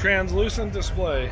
translucent display.